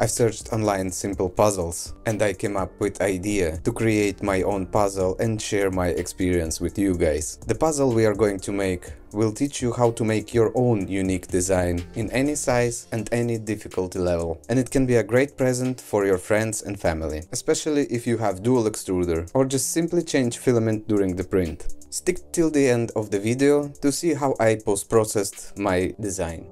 I've searched online simple puzzles and I came up with idea to create my own puzzle and share my experience with you guys. The puzzle we are going to make will teach you how to make your own unique design in any size and any difficulty level. And it can be a great present for your friends and family, especially if you have dual extruder or just simply change filament during the print. Stick till the end of the video to see how I post-processed my design.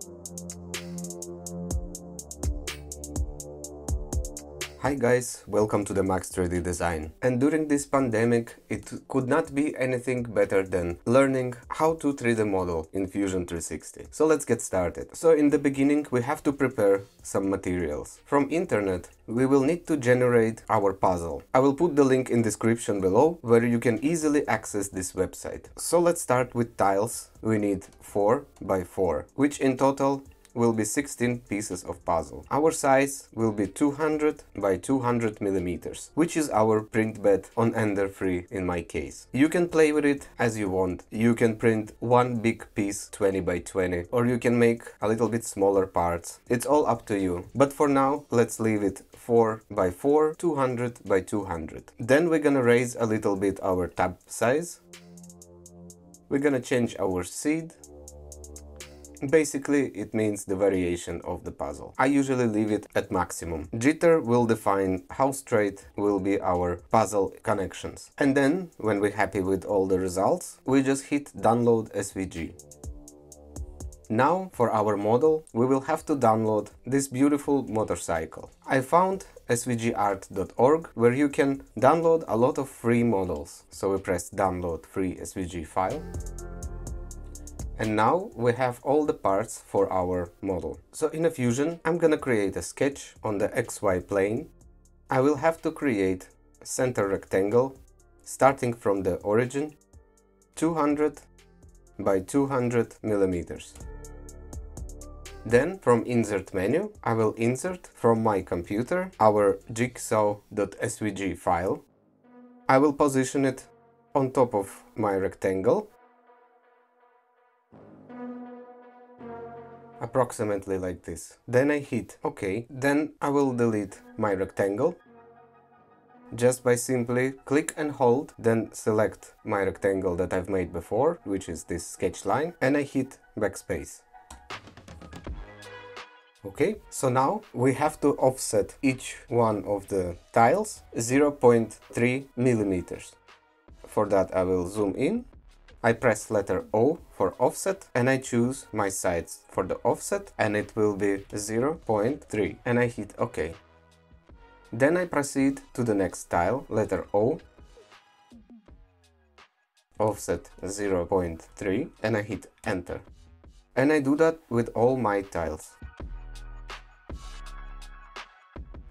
Hi guys, welcome to the Max 3D Design. And during this pandemic, it could not be anything better than learning how to 3D model in Fusion 360. So let's get started. So in the beginning, we have to prepare some materials. From internet, we will need to generate our puzzle. I will put the link in description below where you can easily access this website. So let's start with tiles. We need 4 by 4, which in total will be 16 pieces of puzzle. Our size will be 200 by 200 millimeters, which is our print bed on Ender 3 in my case. You can play with it as you want. You can print one big piece 20 by 20 or you can make a little bit smaller parts. It's all up to you. But for now, let's leave it 4 by 4, 200 by 200. Then we're gonna raise a little bit our tab size. We're gonna change our seed Basically, it means the variation of the puzzle. I usually leave it at maximum. Jitter will define how straight will be our puzzle connections. And then, when we're happy with all the results, we just hit download SVG. Now, for our model, we will have to download this beautiful motorcycle. I found svgart.org where you can download a lot of free models. So we press download free SVG file. And now we have all the parts for our model. So in a Fusion, I'm gonna create a sketch on the XY plane. I will have to create a center rectangle starting from the origin 200 by 200 millimeters. Then from insert menu, I will insert from my computer our jigsaw.svg file. I will position it on top of my rectangle approximately like this. Then I hit OK. Then I will delete my rectangle just by simply click and hold, then select my rectangle that I've made before, which is this sketch line, and I hit backspace. Okay, so now we have to offset each one of the tiles 0.3 millimeters. For that I will zoom in I press letter O for offset and I choose my sides for the offset and it will be 0.3 and I hit OK. Then I proceed to the next tile, letter O, offset 0.3 and I hit enter. And I do that with all my tiles.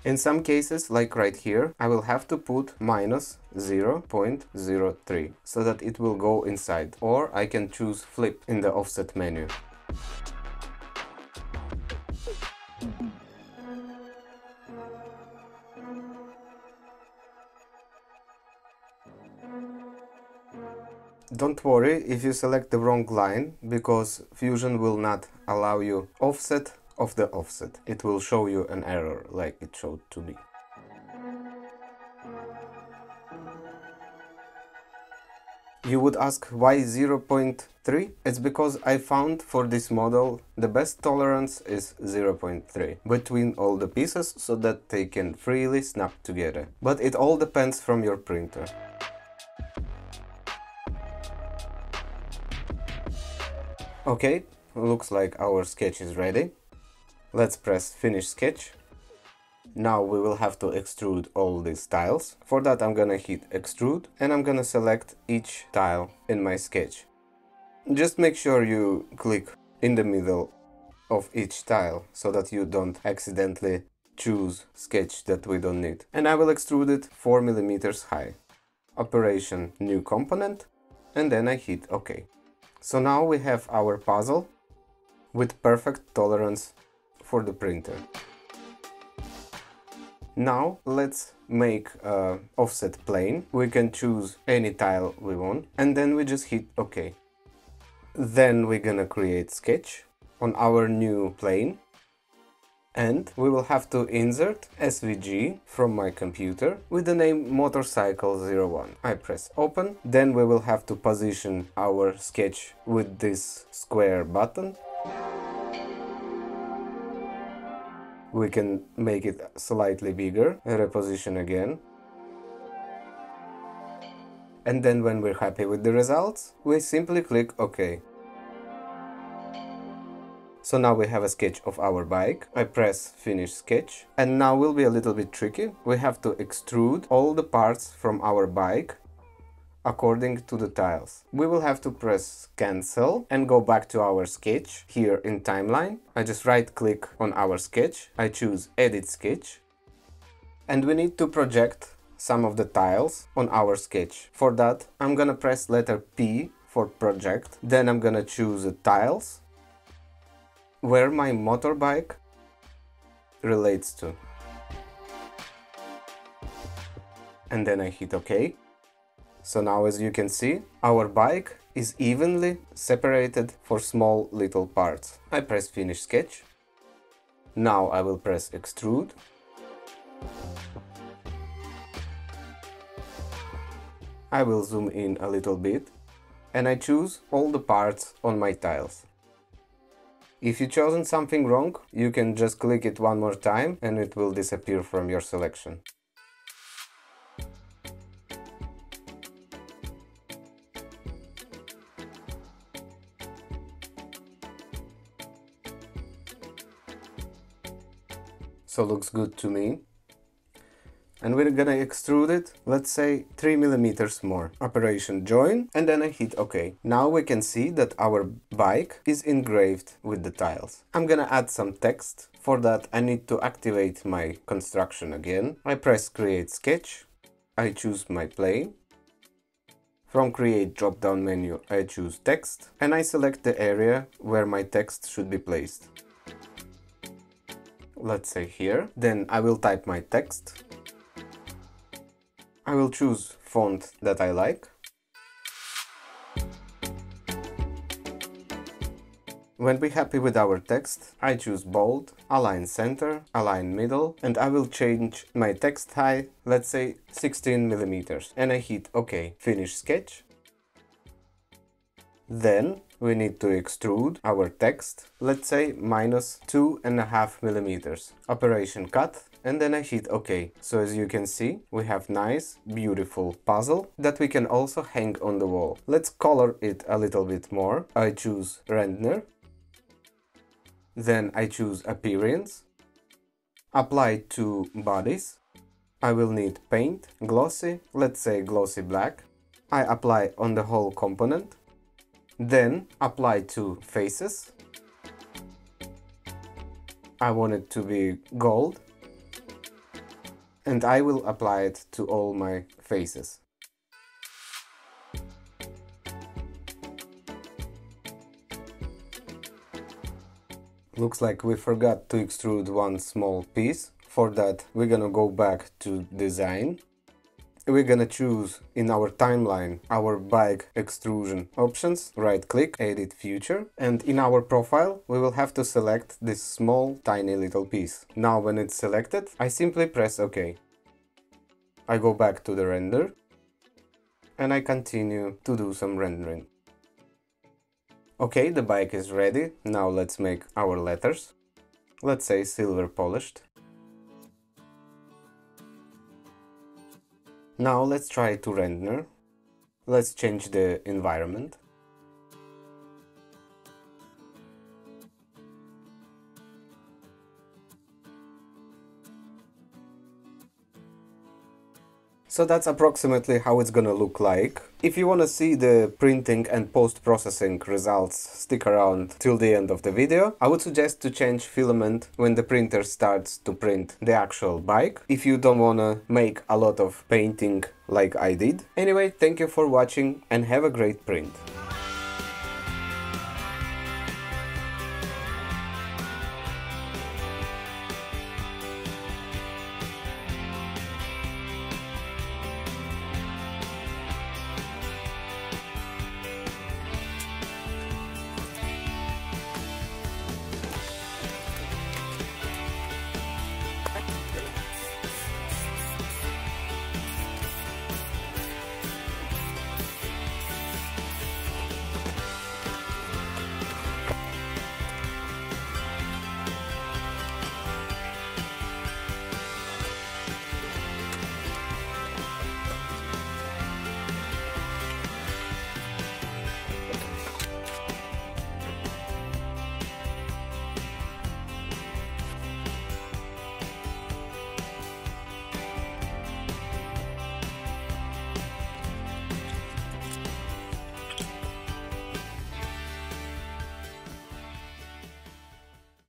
In some cases, like right here, I will have to put minus 0.03 so that it will go inside. Or I can choose flip in the offset menu. Don't worry if you select the wrong line, because Fusion will not allow you offset of the offset. It will show you an error like it showed to me. You would ask why 0.3? It's because I found for this model the best tolerance is 0.3 between all the pieces so that they can freely snap together. But it all depends from your printer. Okay, looks like our sketch is ready. Let's press finish sketch. Now we will have to extrude all these tiles. For that I'm gonna hit extrude and I'm gonna select each tile in my sketch. Just make sure you click in the middle of each tile so that you don't accidentally choose sketch that we don't need. And I will extrude it 4 millimeters high. Operation new component and then I hit OK. So now we have our puzzle with perfect tolerance for the printer. Now let's make a offset plane. We can choose any tile we want and then we just hit OK. Then we're gonna create sketch on our new plane And we will have to insert SVG from my computer with the name motorcycle01. I press open, then we will have to position our sketch with this square button. We can make it slightly bigger, reposition again. And then when we're happy with the results, we simply click OK. So now we have a sketch of our bike. I press finish sketch and now will be a little bit tricky. We have to extrude all the parts from our bike according to the tiles. We will have to press cancel and go back to our sketch here in timeline. I just right click on our sketch. I choose edit sketch and we need to project some of the tiles on our sketch. For that I'm gonna press letter P for project. Then I'm gonna choose the tiles where my motorbike relates to. And then I hit OK. So now as you can see, our bike is evenly separated for small little parts. I press finish sketch. Now I will press extrude. I will zoom in a little bit and I choose all the parts on my tiles. If you chosen something wrong, you can just click it one more time and it will disappear from your selection. So looks good to me and we're gonna extrude it, let's say 3 millimeters more. Operation join and then I hit OK. Now we can see that our bike is engraved with the tiles. I'm gonna add some text. For that I need to activate my construction again. I press create sketch. I choose my plane. From create drop down menu I choose text and I select the area where my text should be placed. Let's say here. Then I will type my text I will choose font that I like. When we're happy with our text, I choose bold, align center, align middle, and I will change my text height, let's say 16 millimeters, and I hit OK, finish sketch. Then we need to extrude our text, let's say minus two and a half millimeters. Operation cut, and then I hit OK. So as you can see, we have nice, beautiful puzzle that we can also hang on the wall. Let's color it a little bit more. I choose Render. Then I choose Appearance. Apply to bodies. I will need paint, glossy, let's say glossy black. I apply on the whole component. Then apply to faces. I want it to be gold and I will apply it to all my faces. Looks like we forgot to extrude one small piece. For that we're gonna go back to design. We're gonna choose in our timeline our bike extrusion options, right click, edit future and in our profile we will have to select this small tiny little piece. Now when it's selected I simply press OK. I go back to the render and I continue to do some rendering. Okay, the bike is ready, now let's make our letters. Let's say silver polished. Now let's try to render. Let's change the environment. So that's approximately how it's gonna look like. If you wanna see the printing and post-processing results, stick around till the end of the video. I would suggest to change filament when the printer starts to print the actual bike, if you don't wanna make a lot of painting like I did. Anyway, thank you for watching and have a great print.